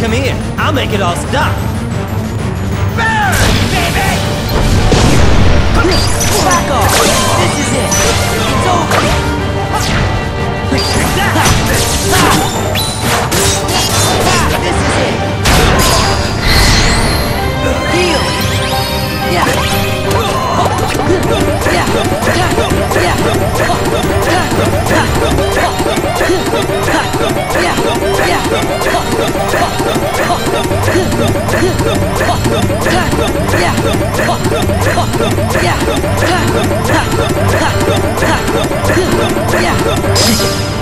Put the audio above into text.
Come here, I'll make it all stop. Burn, baby! Back off! This is it! It's over! This is it! Heal! Yeah! You 十号十